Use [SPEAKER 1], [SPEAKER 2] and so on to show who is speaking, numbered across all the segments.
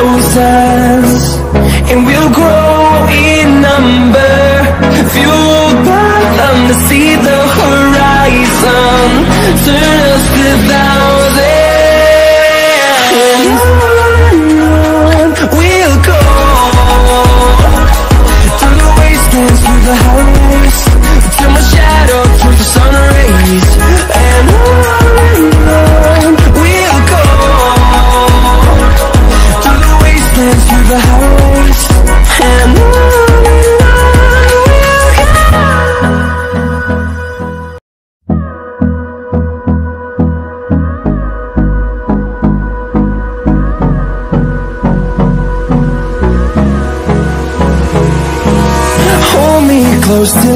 [SPEAKER 1] Thousands And we'll grow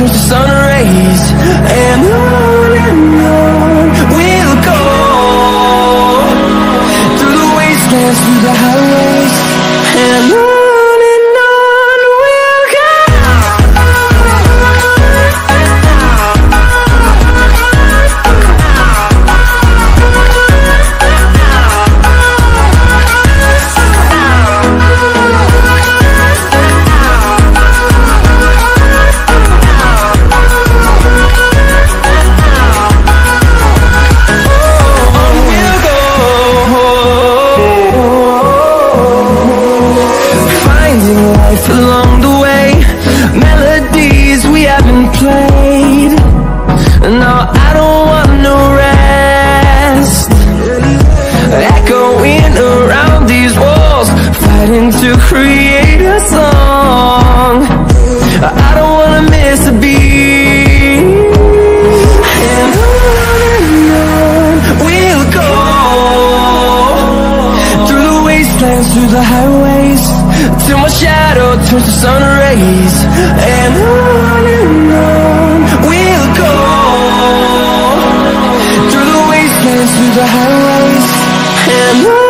[SPEAKER 1] turns to sun rays And on and on we'll go. Through the wastelands, through the the highways And on